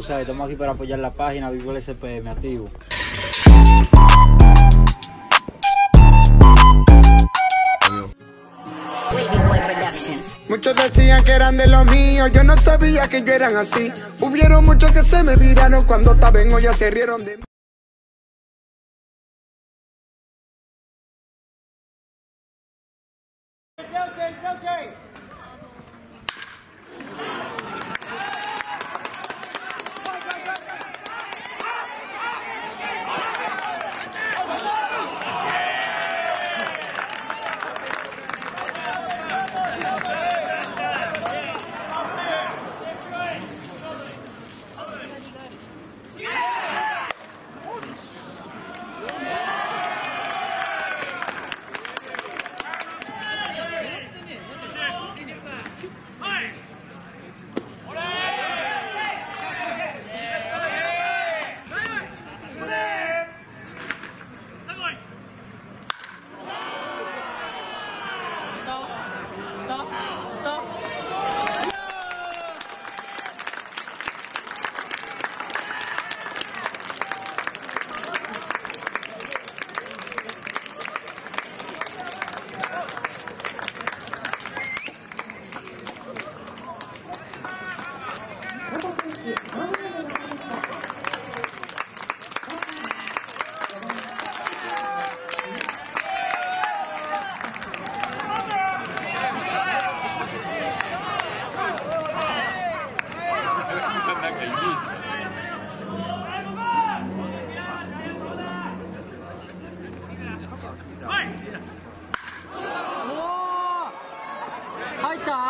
tú sabes, estamos aquí para apoyar la página, vivo el SPM, activo. Muchos decían que eran de los míos, yo no sabía que yo eran así. Hubieron muchos que se me viraron cuando estaba en olla, se rieron de mí. 入った。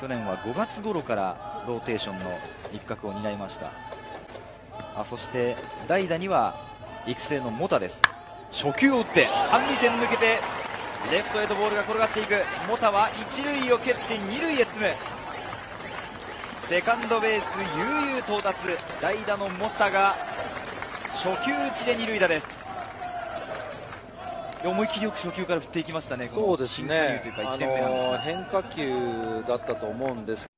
去年は5月頃からローテーションの一角を担いました。あそして代打には育成のモタです。初球を打って三塁線抜けてレフトへとボールが転がっていく。モタは一塁を蹴って二塁へ進む。セカンドベース悠々到達。代打のモタが初球打ちで二塁打です。思い切りよく初球から振っていきましたね、そうですね、というか1年目なんですが、変化球だったと思うんです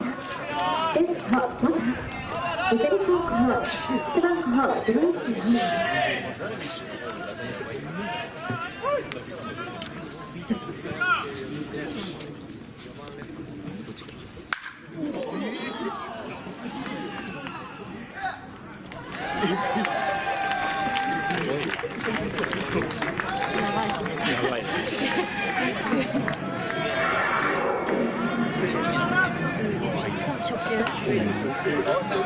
レフト、まだ、左方向、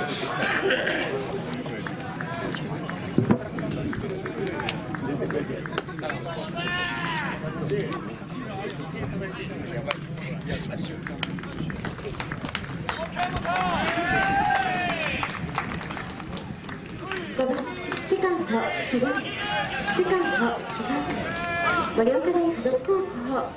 1番号、11番。5番、セカンド、左、セカンド、左、盛岡大付属高校。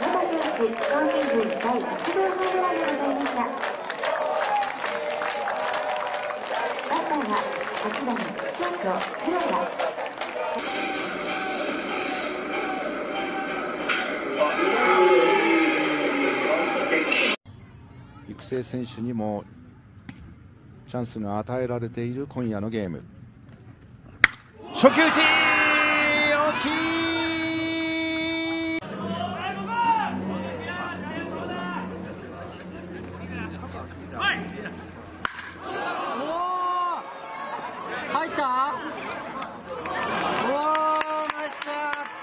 山田選手、今シーズン第1号ホームランでございました。バッタ育成選手にもチャンスが与えられている今夜のゲーム。初球打ち大きい入ったおーナイスキャッチ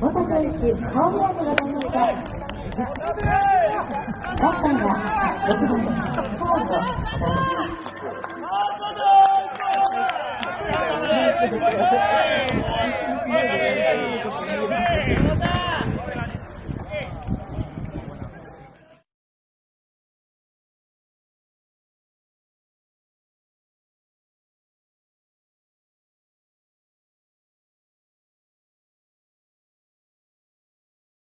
太田選手、ホームランでございました。バッターは6番、サード、